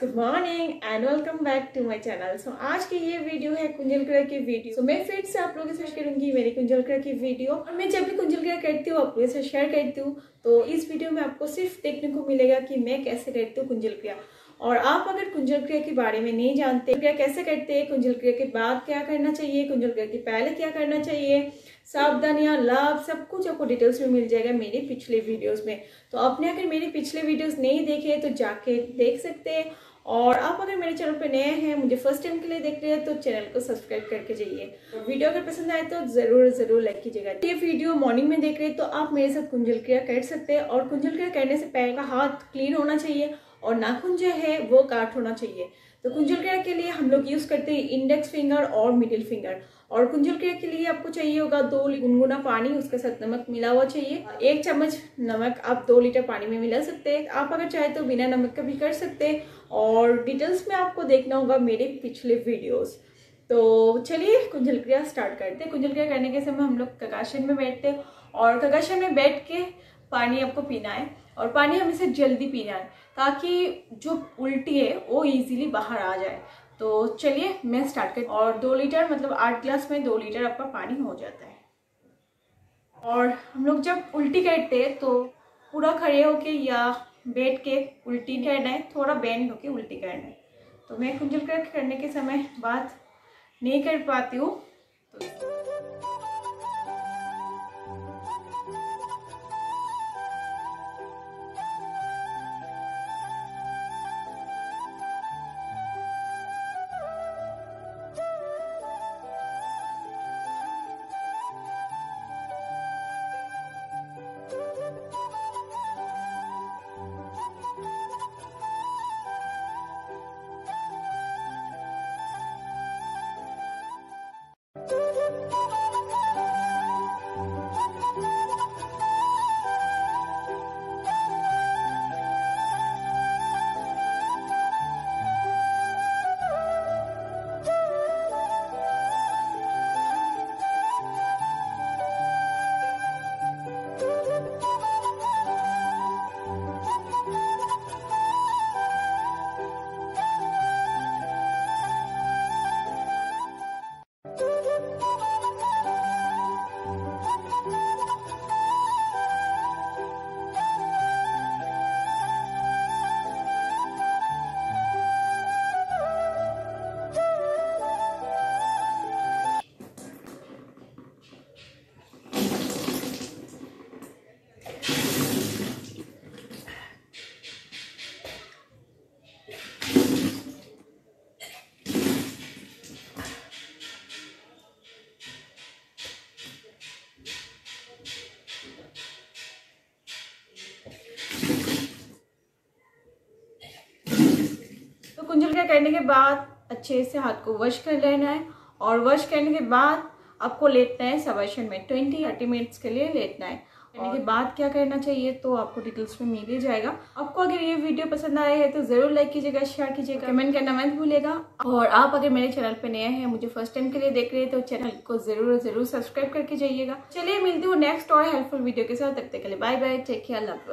Good morning and welcome back to my channel so आज की ये वीडियो है कुंजल की वीडियो so, मैं फिर से आप लोगों के साथ करूँगी मेरी कुंजल की वीडियो और मैं जब भी कुंजल क्रिया करती हूँ आप लोगों के साथ शेयर करती हूँ तो इस वीडियो में आपको सिर्फ़ देखने को मिलेगा कि मैं कैसे करती हूँ कुंजल क्रिया और आप अगर कुंजल क्रिया के बारे में नहीं जानते क्रिया कैसे करते हैं, कुंजल क्रिया के बाद क्या करना चाहिए, कुंजल क्रिया के पहले क्या करना चाहिए, सावधानियाँ, लाभ, सब कुछ आपको डिटेल्स में मिल जाएगा मेरे पिछले वीडियोस में। तो आपने अगर मेरे पिछले वीडियोस नहीं देखे तो जाके देख सकते हैं। और आप अगर मेरे चैनल पे नए हैं, मुझे फ़र्स्ट टाइम के लिए देख रहे हैं तो चैनल को सब्सक्राइब करके जाइए। वीडियो अगर पसंद आए तो ज़रूर ज़रूर लाइक कीजिएगा। ये वीडियो मॉर्निंग में देख रहे हैं तो आप मेरे साथ कुंजल क्रिया कर सकते हैं। और कुंजल क्रिया करने से पैर का हाथ क्लीन होना चाहिए। और नाखून जो है, वो काट होना चाहिए। तो कुंजल क्रिया के लिए हम लोग यूज़ करते हैं इंडेक्स फिंगर और मिडिल फिंगर और कुंजल क्रिया के लिए आपको चाहिए होगा दो गुनगुना पानी, उसके साथ नमक मिला हुआ चाहिए। एक चम्मच नमक आप दो लीटर पानी में मिला सकते हैं। आप अगर चाहे तो बिना नमक का भी कर सकते हैं। और डिटेल्स में आपको देखना होगा मेरे पिछले वीडियोस तो चलिए कुंजल क्रिया स्टार्ट करते हैं। कुंजल क्रिया करने के समय हम लोग ककाशन में बैठते हैं। और ककाशन में बैठ के पानी आपको पीना है और पानी हमेशा जल्दी पीना है, ताकि जो उल्टी है, वो इजीली बाहर आ जाए। तो चलिए, मैं स्टार्ट कर और दो लीटर मतलब आठ ग्लास में दो लीटर आपका पानी हो जाता है। और हम लोग जब उल्टी करते हैं तो पूरा खड़े होके या बैठ के उल्टी करना है, थोड़ा बैंड होके उल्टी करना है। तो मैं कुंजल कर करने के समय बात नहीं कर पाती हूँ। तो कुंजल क्या करने के बाद अच्छे से हाथ को वॉश कर लेना है और वॉश करने के बाद आपको लेटना है सवाशन में ट्वेंटी थर्टी मिनट्स के लिए लेटना है। करने के बाद क्या करना चाहिए तो आपको डिटेल्स में मिल ही जाएगा। आपको अगर ये वीडियो पसंद आए है तो ज़रूर लाइक कीजिएगा शेयर कीजिएगा कमेंट करना मत भूलेगा और आप अगर मेरे चैनल पे नए हैं मुझे फ़र्स्ट टाइम के लिए देख रहे हैं तो चैनल को ज़रूर ज़रूर सब्सक्राइब करके जाइएगा। चलिए मिलती हूँ नेक्स्ट और हेल्पफुल वीडियो के साथ। तब तक के लिए bye bye take care love